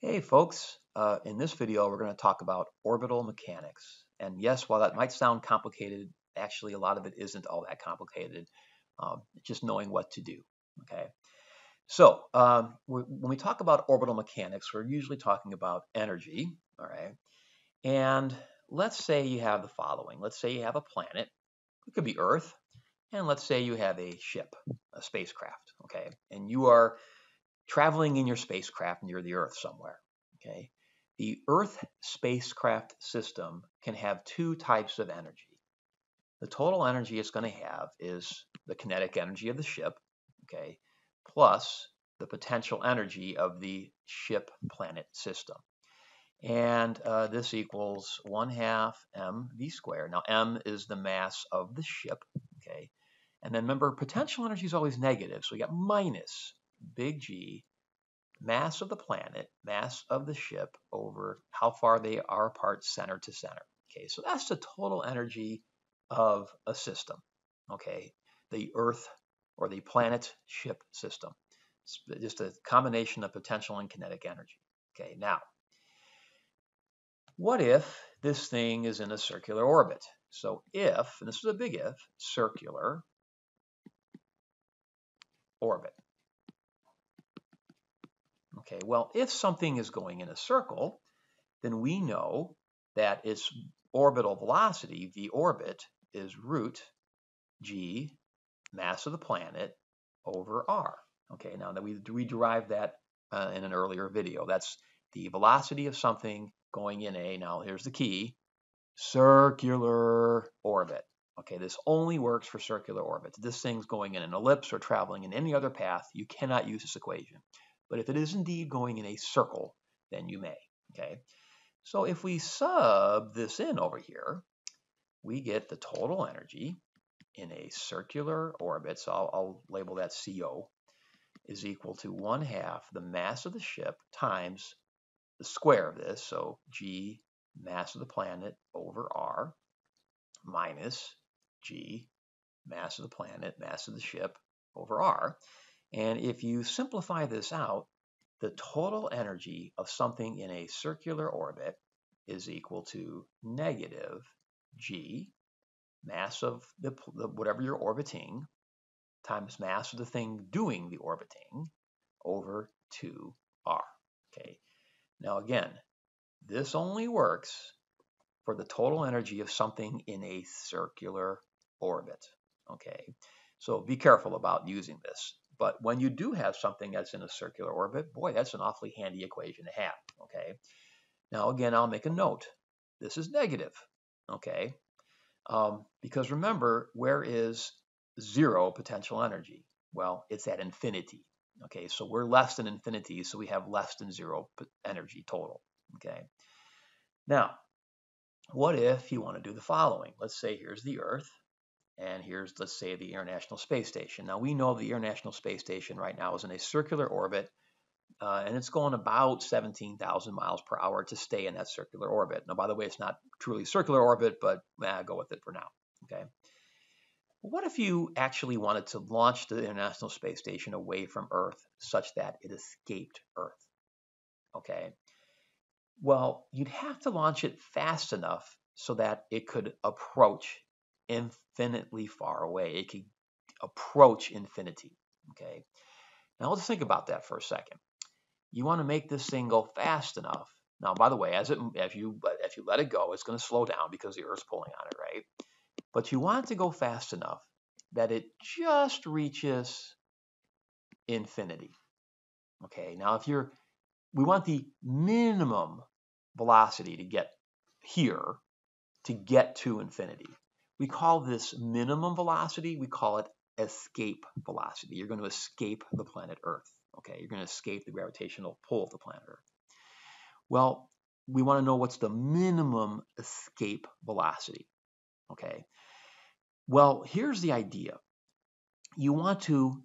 Hey folks, uh, in this video we're going to talk about orbital mechanics. And yes, while that might sound complicated, actually a lot of it isn't all that complicated. Um, just knowing what to do, okay? So um, when we talk about orbital mechanics, we're usually talking about energy, all right? And let's say you have the following. Let's say you have a planet, it could be Earth, and let's say you have a ship, a spacecraft, okay? And you are traveling in your spacecraft near the Earth somewhere. Okay, the Earth spacecraft system can have two types of energy. The total energy it's going to have is the kinetic energy of the ship, okay, plus the potential energy of the ship planet system. And uh, this equals 1 half mv squared. Now, m is the mass of the ship, okay? And then remember, potential energy is always negative, so we got minus big G, mass of the planet, mass of the ship over how far they are apart center to center. Okay, so that's the total energy of a system. Okay, the Earth or the planet ship system. It's just a combination of potential and kinetic energy. Okay, now, what if this thing is in a circular orbit? So if, and this is a big if, circular orbit. Okay, well, if something is going in a circle, then we know that its orbital velocity, the orbit, is root g mass of the planet over r. Okay, now that we, we derived that uh, in an earlier video. That's the velocity of something going in a, now here's the key, circular orbit. Okay, this only works for circular orbits. This thing's going in an ellipse or traveling in any other path. You cannot use this equation. But if it is indeed going in a circle, then you may. Okay. So if we sub this in over here, we get the total energy in a circular orbit, so I'll, I'll, label that CO, is equal to 1 half the mass of the ship times the square of this, so G mass of the planet over R minus G mass of the planet, mass of the ship over R. And if you simplify this out, the total energy of something in a circular orbit is equal to negative g, mass of the, the, whatever you're orbiting, times mass of the thing doing the orbiting, over 2r. Okay. Now again, this only works for the total energy of something in a circular orbit. Okay. So be careful about using this. But when you do have something that's in a circular orbit, boy, that's an awfully handy equation to have, okay? Now, again, I'll make a note. This is negative, okay? Um, because remember, where is zero potential energy? Well, it's at infinity, okay? So we're less than infinity, so we have less than zero energy total, okay? Now, what if you want to do the following? Let's say here's the Earth, and here's, let's say, the International Space Station. Now, we know the International Space Station right now is in a circular orbit, uh, and it's going about 17,000 miles per hour to stay in that circular orbit. Now, by the way, it's not truly circular orbit, but eh, go with it for now, okay? What if you actually wanted to launch the International Space Station away from Earth such that it escaped Earth? Okay. Well, you'd have to launch it fast enough so that it could approach infinitely far away. It could approach infinity. Okay. Now let's think about that for a second. You want to make this thing go fast enough. Now, by the way, as it as you if you let it go, it's going to slow down because the Earth's pulling on it, right? But you want it to go fast enough that it just reaches infinity. Okay. Now, if you're we want the minimum velocity to get here to get to infinity. We call this minimum velocity, we call it escape velocity. You're going to escape the planet Earth. Okay, you're going to escape the gravitational pull of the planet Earth. Well, we want to know what's the minimum escape velocity. Okay, well, here's the idea. You want to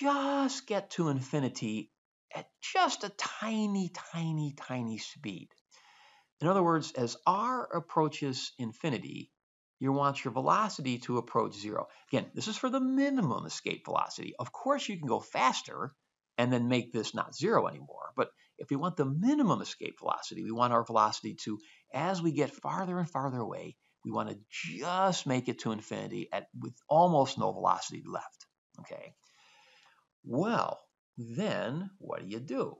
just get to infinity at just a tiny, tiny, tiny speed. In other words, as r approaches infinity, you want your velocity to approach zero. Again, this is for the minimum escape velocity. Of course, you can go faster and then make this not zero anymore. But if we want the minimum escape velocity, we want our velocity to, as we get farther and farther away, we want to just make it to infinity at with almost no velocity left. Okay. Well, then what do you do?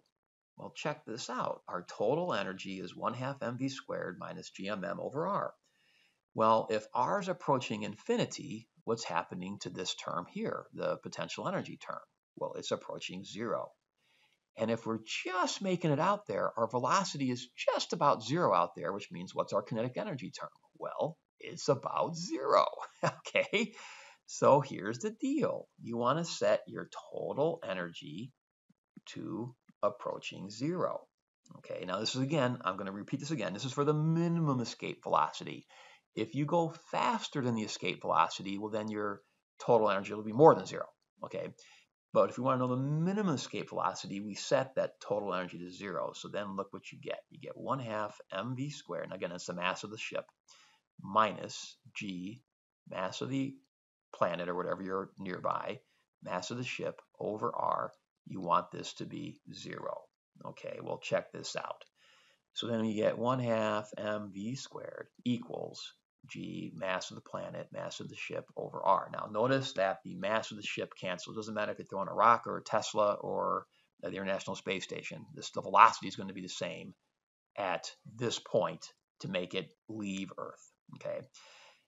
Well, check this out. Our total energy is 1 half mv squared minus gmm over r. Well, if r is approaching infinity, what's happening to this term here, the potential energy term? Well, it's approaching zero. And if we're just making it out there, our velocity is just about zero out there, which means what's our kinetic energy term? Well, it's about zero, okay? So here's the deal. You want to set your total energy to approaching zero. Okay, now this is again, I'm going to repeat this again. This is for the minimum escape velocity. If you go faster than the escape velocity, well, then your total energy will be more than zero. Okay, but if we want to know the minimum escape velocity, we set that total energy to zero. So then look what you get. You get 1 half mv squared, and again, it's the mass of the ship, minus g, mass of the planet or whatever you're nearby, mass of the ship over r. You want this to be zero. Okay, well, check this out. So then you get 1 half mv squared equals g, mass of the planet, mass of the ship over r. Now notice that the mass of the ship cancels. It doesn't matter if you're throwing a rock or a Tesla or the International Space Station. This, the velocity is going to be the same at this point to make it leave Earth. Okay,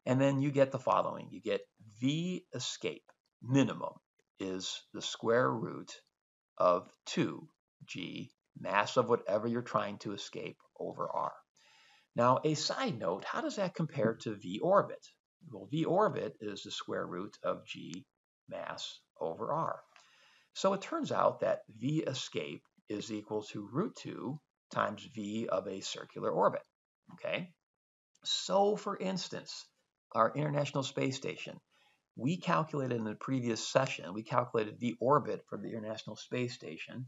and then you get the following. You get v escape minimum is the square root of 2g mass of whatever you're trying to escape over r. Now, a side note, how does that compare to v orbit? Well, v orbit is the square root of g mass over r. So it turns out that v escape is equal to root 2 times v of a circular orbit. Okay? So, for instance, our International Space Station, we calculated in the previous session, we calculated the orbit for the International Space Station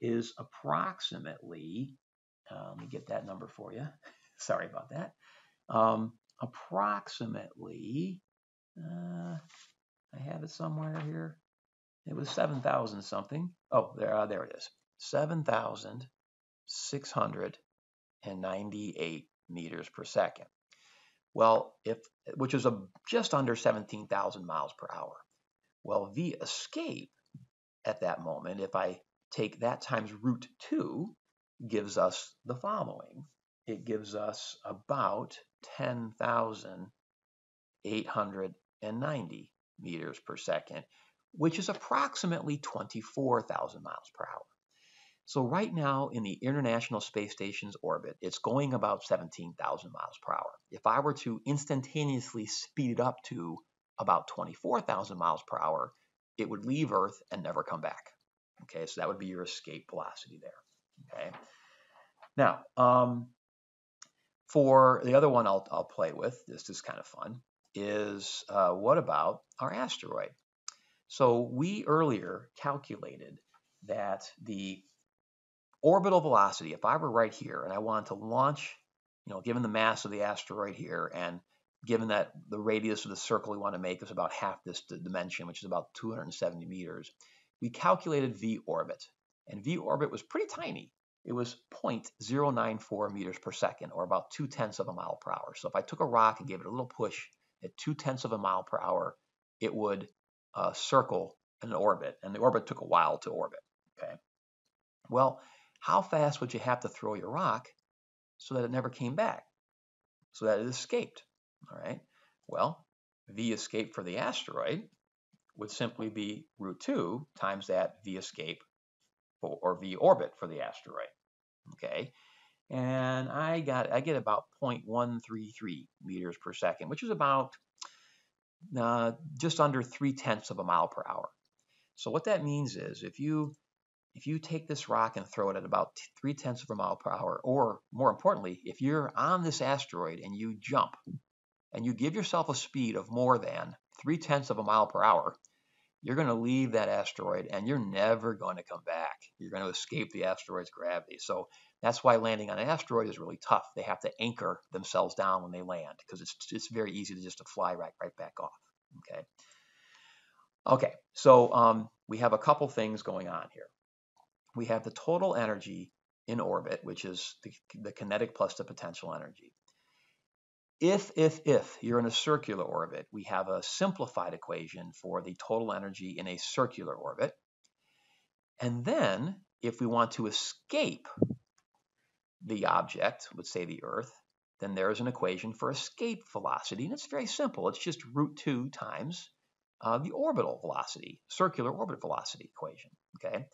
is approximately, uh, let me get that number for you. Sorry about that. Um, approximately, uh, I have it somewhere here. It was 7,000 something. Oh, there, uh, there it is. 7,698 meters per second. Well, if which is a just under 17,000 miles per hour. Well, v escape at that moment, if I take that times root 2, gives us the following it gives us about 10,890 meters per second, which is approximately 24,000 miles per hour. So right now in the International Space Station's orbit, it's going about 17,000 miles per hour. If I were to instantaneously speed it up to about 24,000 miles per hour, it would leave Earth and never come back. Okay, so that would be your escape velocity there. Okay. Now, um, for the other one I'll, I'll play with, this is kind of fun, is uh, what about our asteroid? So we earlier calculated that the orbital velocity, if I were right here and I wanted to launch, you know, given the mass of the asteroid here and given that the radius of the circle we want to make is about half this dimension, which is about 270 meters, we calculated v orbit. And v orbit was pretty tiny it was 0.094 meters per second, or about two tenths of a mile per hour. So if I took a rock and gave it a little push at two tenths of a mile per hour, it would uh, circle an orbit, and the orbit took a while to orbit. Okay. Well, how fast would you have to throw your rock so that it never came back, so that it escaped? All right. Well, v escape for the asteroid would simply be root 2 times that v escape for, or v orbit for the asteroid. Okay, and I got I get about 0.133 meters per second, which is about uh, just under three tenths of a mile per hour. So what that means is if you if you take this rock and throw it at about three tenths of a mile per hour, or more importantly, if you're on this asteroid and you jump and you give yourself a speed of more than three tenths of a mile per hour, you're going to leave that asteroid and you're never going to come back. You're going to escape the asteroid's gravity. So that's why landing on an asteroid is really tough. They have to anchor themselves down when they land because it's it's very easy to just to fly right right back off. Okay. Okay. So um, we have a couple things going on here. We have the total energy in orbit, which is the, the kinetic plus the potential energy. If, if, if you're in a circular orbit, we have a simplified equation for the total energy in a circular orbit. And then, if we want to escape the object, let's say the Earth, then there's an equation for escape velocity. And it's very simple. It's just root 2 times uh, the orbital velocity, circular orbit velocity equation. Okay.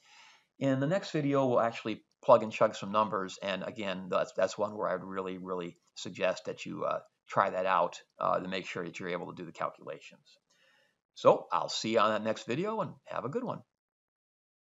In the next video, we'll actually plug and chug some numbers. And again, that's, that's one where I would really, really suggest that you uh, try that out uh, to make sure that you're able to do the calculations. So I'll see you on that next video and have a good one.